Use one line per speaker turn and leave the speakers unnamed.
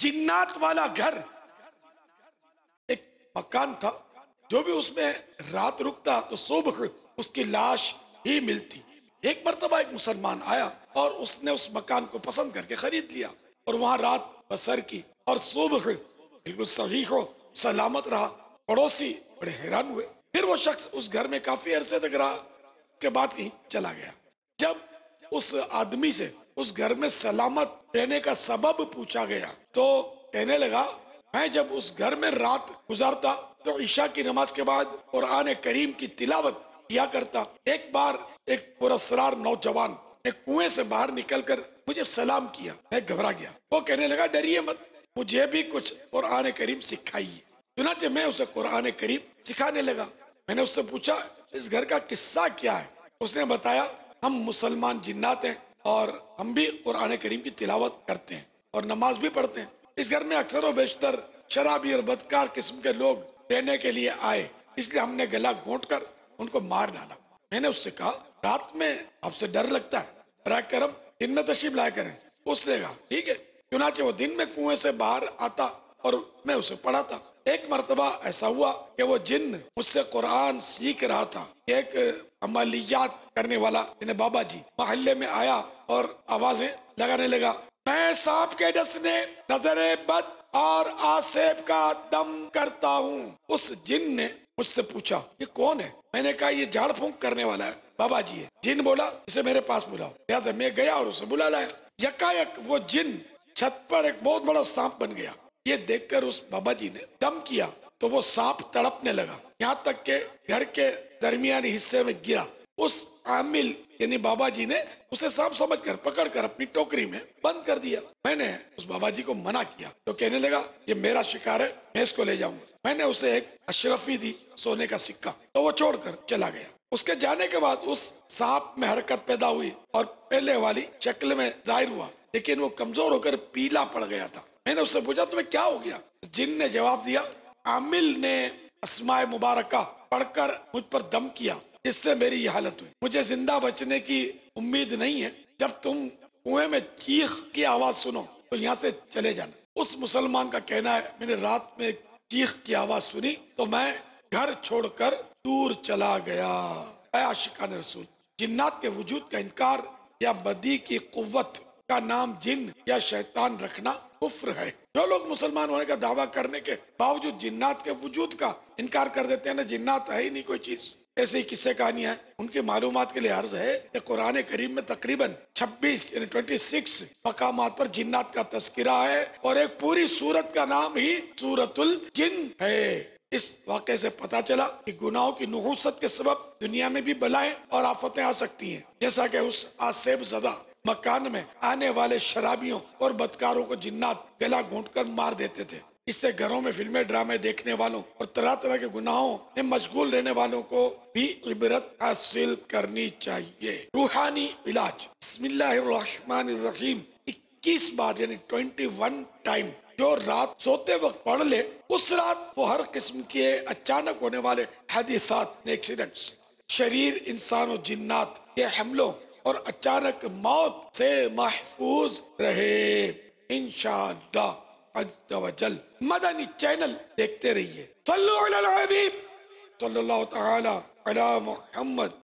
जिन्नात वाला घर। एक मकान था, जो भी उसमें रात रुकता तो सुबह उसकी लाश ही मिलती। एक मरतबा एक मुसलमान आया और उसने उस मकान को पसंद करके खरीद लिया और वहाँ रात बसर की और सुबह बिल्कुल सही हो, सलामत रहा। पड़ोसी बड़े हैरान हुए। फिर वो शख्स उस घर में काफ़ी अरसे तक रहा के बाद कहीं चला गया। जब उस आदमी से उस घर में सलामत रहने का सबब पूछा गया। तो कहने लगा, मैं जब उस घर में रात गुजारता तो ईशा की नमाज़ के बाद कुरान करीम की तिलावत किया करता। एक बार एक पुरस्कार नौजवान ने कुएँ से बाहर निकलकर मुझे सलाम किया। मैं घबरा गया। वो कहने लगा, डरिए मत, मुझे भी कुछ कुरान करीम सिखाइए। चुनाचे मैं उसे कुरान करीम सिखाने लगा। मैंने उससे पूछा, इस घर का किस्सा क्या है? उसने बताया, हम मुसलमान जिन्नात हैं और हम भी कुरान करीम की तिलावत करते हैं और नमाज़ भी पढ़ते हैं। इस घर में अक्सर बेशतर शराबी और बदकार किस्म के लोग रहने के लिए आए। इसलिए हमने गला घोट कर उनको मार डाला। मैंने उससे कहा, रात में आपसे डर लगता है। बरा करम दिन में तशीब लाया करें। उसने कहा, ठीक है, चुनाचे वो दिन में कुएँ से बाहर आता और मैं उसे पढ़ा था। एक मरतबा ऐसा हुआ कि वो जिन मुझसे कुरान सीख रहा था एक अमलियात करने वाला यानी बाबा जी मोहल्ले में आया और आवाज़ें लगाने लगा। मैं सांप के डसने, नजरे बद और आसेब का दम करता हूँ। उस जिन ने मुझसे पूछा, ये कौन है? मैंने कहा, ये झाड़ फूंक करने वाला है, बाबा जी है। जिन बोला, इसे मेरे पास बुलाओ। याद है, मैं गया और उसे बुला लाया। यकायक वो जिन छत पर एक बहुत बड़ा सांप बन गया। ये देखकर उस बाबा जी ने दम किया तो वो सांप तड़पने लगा। यहाँ तक के घर के दरमियानी हिस्से में गिरा। उस आमिल, यानी बाबा जी ने उसे सांप समझ कर पकड़ कर अपनी टोकरी में बंद कर दिया। मैंने उस बाबा जी को मना किया तो कहने लगा, ये मेरा शिकार है, मैं इसको ले जाऊँगा। मैंने उसे एक अशरफी दी, सोने का सिक्का तो वो छोड़कर चला गया। उसके जाने के बाद उस सांप में हरकत पैदा हुई और पहले वाली शक्ल में ज़ाहिर हुआ, लेकिन वो कमज़ोर होकर पीला पड़ गया था। मैंने उससे पूछा, तुम्हें क्या हो गया? जिन ने जवाब दिया, आमिल ने असमाय मुबारका पढ़कर मुझ पर दम किया, जिससे मेरी ये हालत हुई। मुझे ज़िंदा बचने की उम्मीद नहीं है। जब तुम कुएँ में चीख की आवाज़ सुनो तो यहाँ से चले जाना। उस मुसलमान का कहना है, मैंने रात में चीख की आवाज़ सुनी तो मैं घर छोड़कर दूर चला गया। आशिकान रसूल, जिन्नात के वजूद का इनकार या बदी की कुत का नाम जिन या शैतान रखना कुफ्र है। जो लोग मुसलमान होने का दावा करने के बावजूद जिन्नात के वजूद का इनकार कर देते हैं ना, जिन्नात है ही नहीं कोई चीज़। ऐसे ऐसी किस्से कहानियाँ हैं, उनकी मालूम के लिए अर्ज़ है कि कुरान करीम में तकरीबन 26 यानी 26 मकाम पर जिन्नात का तस्करा है और एक पूरी सूरत का नाम ही सूरतुल जिन है। इस वाक़े से पता चला कि गुनाहों की नहूसत के सबब दुनिया में भी बलाएँ और आफतें आ सकती हैं। जैसा कि उस आसेब जदा मकान में आने वाले शराबियों और बदकारों को जिन्नात गला घूट कर मार देते थे। इससे घरों में फ़िल्में, ड्रामे देखने वालों और तरह तरह के गुनाहों में मशगूल रहने वालों को भी इबरत हासिल करनी चाहिए। रूहानी इलाज। बसमीम इक्कीस बार, यानी ट्वेंटी वन टाइम, जो रात सोते वक्त पढ़ ले, उस रात वो हर किस्म के अचानक होने वाले हादिसात एक्सीडेंट्स शरीर, इंसान और जिन्नात के हमलों और अचानक मौत से महफूज रहे। अज्जल मदनी चैनल देखते रहिए। सल्लल्लाहु अलैहि मोहम्मद।